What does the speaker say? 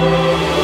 Música